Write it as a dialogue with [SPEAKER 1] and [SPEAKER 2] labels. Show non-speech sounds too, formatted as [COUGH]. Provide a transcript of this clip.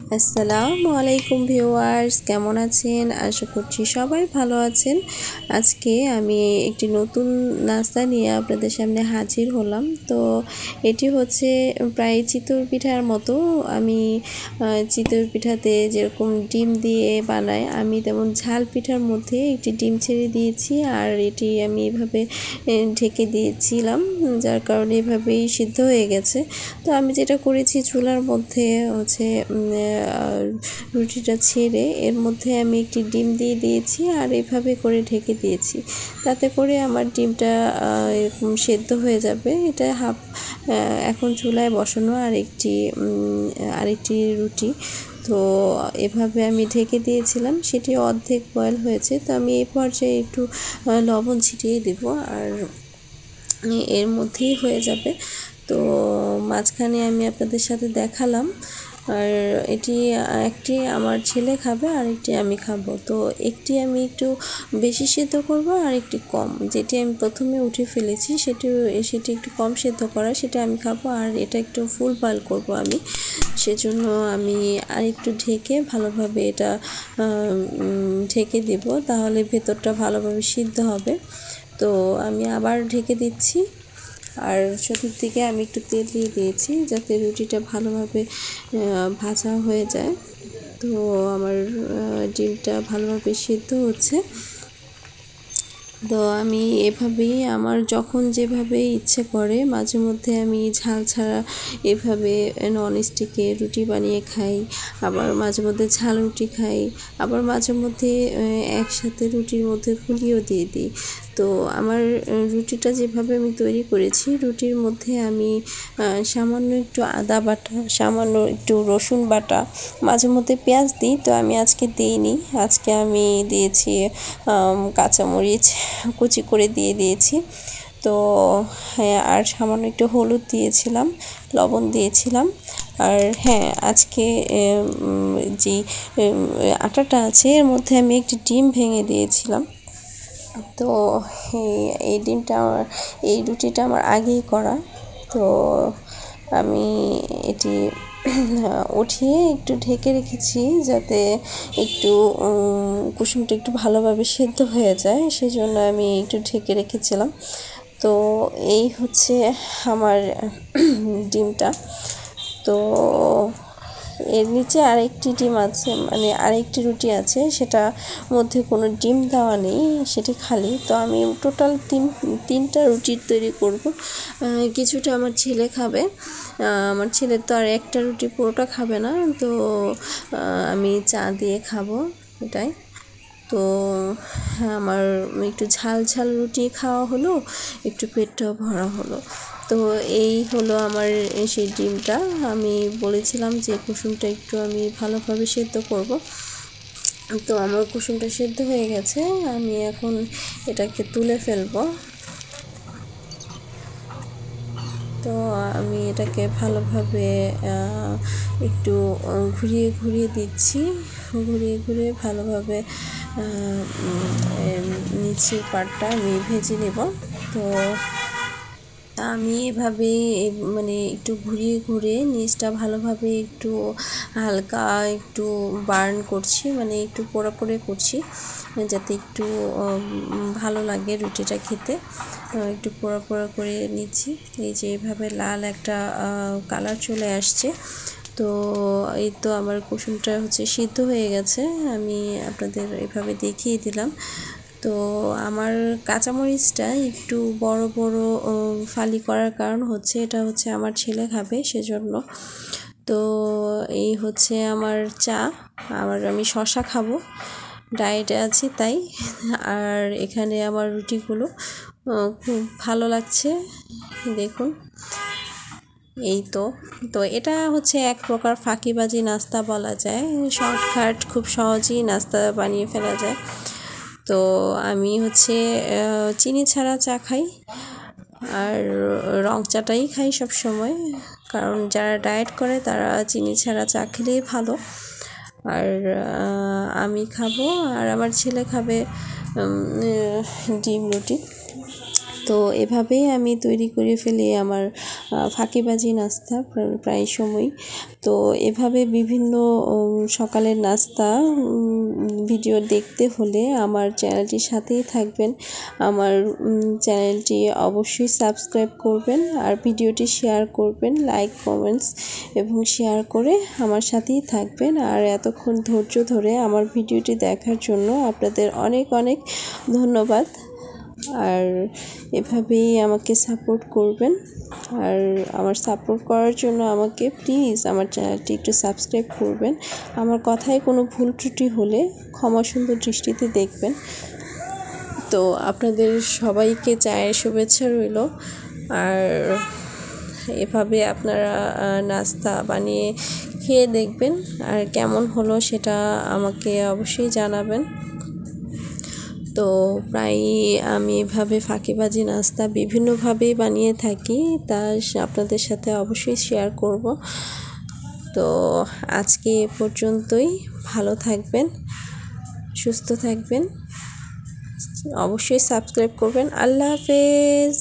[SPEAKER 1] আসসালামু আলাইকুম ভিউয়ার্স, কেমন আছেন? আশা করছি সবাই ভালো আছেন। আজকে আমি একটি নতুন নাস্তা নিয়ে আপনাদের সামনে হাজির হলাম। তো এটি হচ্ছে প্রায় চিতর পিঠার মতো। আমি চিতর পিঠাতে যেরকম ডিম দিয়ে বানাই, আমি তেমন ঝাল পিঠার মধ্যে একটি ডিম ছেড়ে দিয়েছি। আর এটি আমি এভাবে ঢেকে দিয়েছিলাম, যার কারণে এভাবেই সিদ্ধ হয়ে গেছে। তো আমি যেটা করেছি চুলার মধ্যে হচ্ছে রুটিটা ছেড়ে এর মধ্যে আমি একটি ডিম দিয়ে দিয়েছি আর এভাবে করে ঢেকে দিয়েছি। তাতে করে আমার ডিমটা এরকম সেদ্ধ হয়ে যাবে। এটা হাফ এখন চুলায় বসানো আর একটি আরেকটি রুটি। তো এভাবে আমি ঢেকে দিয়েছিলাম, সেটি অর্ধেক বয়েল হয়েছে। তো আমি এই পর্যায়ে একটু লবণ ছিটিয়ে দেব আর এর মধ্যেই হয়ে যাবে। তো মাঝখানে আমি আপনাদের সাথে দেখালাম আর এটি একটি আমার ছেলে খাবে আর একটি আমি খাব। তো একটি আমি একটু বেশি সেদ্ধ করব আর একটি কম। যেটি আমি প্রথমে উঠে ফেলেছি, সেটি সেটি একটু কম সেদ্ধ করা সেটা আমি খাব। আর এটা একটু ফুল বয়েল করব আমি। সেজন্য আমি আর একটু ঢেকে ভালোভাবে এটা ঢেকে দেব। তাহলে ভেতরটা ভালোভাবে সিদ্ধ হবে। তো আমি আবার ঢেকে দিচ্ছি। আর চতুর্দিকে আমি একটু তেল দিয়ে দিয়েছি যাতে রুটিটা ভালোভাবে ভাজা হয়ে যায়। তো আমার ডিমটা ভালোভাবে সিদ্ধ হচ্ছে। তো আমি এভাবেই আমার যখন যেভাবে ইচ্ছে করে, মাঝে মধ্যে আমি ঝাল ছাড়া এভাবে নন স্টিকে রুটি বানিয়ে খাই, আবার মাঝে মধ্যে ঝাল রুটি খাই, আবার মাঝে মধ্যে একসাথে রুটির মধ্যে গুলিও দিয়ে দিই। তো আমার রুটিটা যেভাবে আমি তৈরি করেছি, রুটির মধ্যে আমি সামান্য একটু আদা বাটা, সামান্য একটু রসুন বাটা, মাঝে মধ্যে পেঁয়াজ দিই, তো আমি আজকে দিইনি। আজকে আমি দিয়েছি কাঁচামরিচ কুচি করে দিয়ে দিয়েছি। তো হ্যাঁ আর সামান্য একটু হলুদ দিয়েছিলাম, লবণ দিয়েছিলাম। আর হ্যাঁ আজকে যে আটাটা আছে, এর মধ্যে আমি একটি ডিম ভেঙে দিয়েছিলাম। তো এই ডিমটা আমার, এই রুটিটা আমার আগেই করা। তো, আমি এটি [LAUGHS] উঠিয়ে একটু ঢেকে রেখেছি যাতে একটু কুসুমটা একটু ভালোভাবে সেদ্ধ হয়ে যায় সেই জন্য আমি একটু ঢেকে রেখেছিলাম। তো এই হচ্ছে আমার [CLEARS THROAT] ডিমটা। তো এর নিচে আরেকটি ডিম আছে মানে আরেকটি রুটি আছে, সেটা মধ্যে কোনো ডিম দেওয়া নেই, সেটি খালি। তো আমি টোটাল তিন, তিনটা রুটির তৈরি করব। কিছুটা আমার ছেলে খাবে। আমার ছেলে তো আর একটা রুটি পুরোটা খাবে না, তো আমি চা দিয়ে খাব এটাই। তো, আমার একটু ঝাল ঝাল রুটি খাওয়া হলো, একটু পেটটাও ভরা হলো। তো এই হলো আমার সেই ডিমটা। আমি বলেছিলাম যে কুসুমটা একটু আমি ভালোভাবে সেদ্ধ করব। তো আমার কুসুমটা সেদ্ধ হয়ে গেছে। আমি এখন এটাকে তুলে ফেলব। তো আমি এটাকে ভালোভাবে একটু ঘুরিয়ে ঘুরিয়ে দিচ্ছি। ঘুরিয়ে ঘুরিয়ে ভালোভাবে নিচের পাটটা আমি ভেজে নেব। তো আমি এভাবে মানে একটু ঘুরিয়ে ঘুরে নিচটা ভালোভাবে একটু হালকা একটু বার্ন করছি মানে একটু পোড়া পোড়ে করছি, যাতে একটু ভালো লাগে রুটিটা খেতে। একটু পোড়া পোড়া করে নিচ্ছি। এই যে এভাবে লাল একটা কালার চলে আসছে। তো এই তো আমার কুসুমটা হচ্ছে সিদ্ধ হয়ে গেছে। আমি আপনাদের এভাবে দেখিয়ে দিলাম। তো আমার কাঁচামরিচটা একটু বড় বড় ফালি করার কারণ হচ্ছে এটা হচ্ছে আমার ছেলে খাবে সেজন্য। তো এই হচ্ছে আমার চা আবার আমি শশা খাব। ডায়েটে আছি তাই। আর এখানে আমার রুটিগুলো খুব ভালো লাগছে। দেখুন। এই তো তো এটা হচ্ছে এক প্রকার ফাঁকিবাজি নাস্তা বলা যায়। শর্টকাট, খুব সহজেই নাস্তা বানিয়ে ফেলা যায়। তো আমি হচ্ছে চিনি ছাড়া চা খাই আর রং চাটাই খাই সব সময় কারণ যারা ডায়েট করে তারা চিনি ছাড়া চা খেলেই ভালো। আর আমি খাব আর আমার ছেলে খাবে ডিম রুটি। তো এভাবেই আমি তৈরি করে ফেলি আমার ফাঁকিবাজি নাস্তা প্রায় সময় তো এভাবে বিভিন্ন সকালের নাস্তা ভিডিও দেখতে হলে আমার চ্যানেলটির সাথেই থাকবেন। আমার চ্যানেলটি অবশ্যই সাবস্ক্রাইব করবেন আর ভিডিওটি শেয়ার করবেন, লাইক, কমেন্টস এবং শেয়ার করে আমার সাথেই থাকবেন। আর এতক্ষণ ধৈর্য ধরে আমার ভিডিওটি দেখার জন্য আপনাদের অনেক অনেক ধন্যবাদ। আর এভাবেই আমাকে সাপোর্ট করবেন। আর আমার সাপোর্ট করার জন্য আমাকে প্লিজ আমার চ্যানেলটি একটু সাবস্ক্রাইব করবেন। আমার কথায় কোনো ভুল ত্রুটি হলে ক্ষমা সুন্দর দৃষ্টিতে দেখবেন। তো আপনাদের সবাইকে চায়ের শুভেচ্ছা রইল। আর এভাবে আপনারা নাস্তা বানিয়ে খেয়ে দেখবেন। আর কেমন হলো সেটা আমাকে অবশ্যই জানাবেন। তো প্রায়ই আমি এভাবে ফাঁকিবাজি নাস্তা বিভিন্নভাবেই বানিয়ে থাকি, তা আপনাদের সাথে অবশ্যই শেয়ার করব। তো আজকে এ পর্যন্তই, ভালো থাকবেন, সুস্থ থাকবেন, অবশ্যই সাবস্ক্রাইব করবেন। আল্লাহ হাফেজ!